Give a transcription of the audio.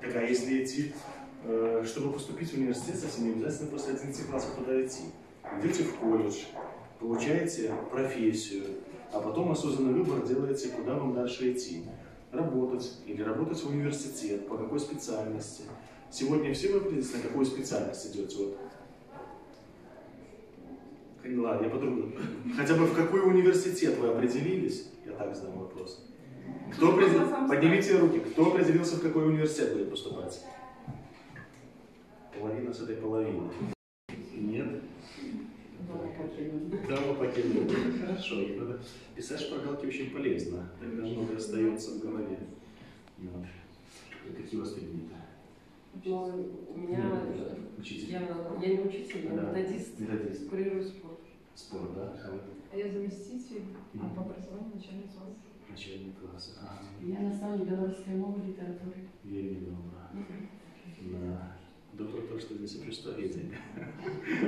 Так, а если идти, э, чтобы поступить в университет, совсем не обязательно после 11 класса туда идти. Идете в колледж, получаете профессию, а потом осознанный выбор делаете, куда вам дальше идти. Работать или работать в университет, по какой специальности. Сегодня все вы определитесь, на какую специальность идете? Вот. Ладно, я по-другому. Хотя бы в какой университет вы определились? Я так задам вопрос. Кто определ- Поднимите руки. Кто определился, в какой университет будет поступать? Половина с этой половины. Нет? Да, мы покинули. Хорошо, надо писать шпаргалки очень полезно. Тогда много остается в голове. Вот. Какие у вас предметы? Но у меня, Учитель. я, я не учитель, я Да. методист. Методист. Курирую спорт. Спорт, да? А я заместитель, а по образованию начальник класса. Начальник класса. Ага. Я наставник белорусской мовы и литературы. Вельми добро. Да. Добро то, что не сопрестовите.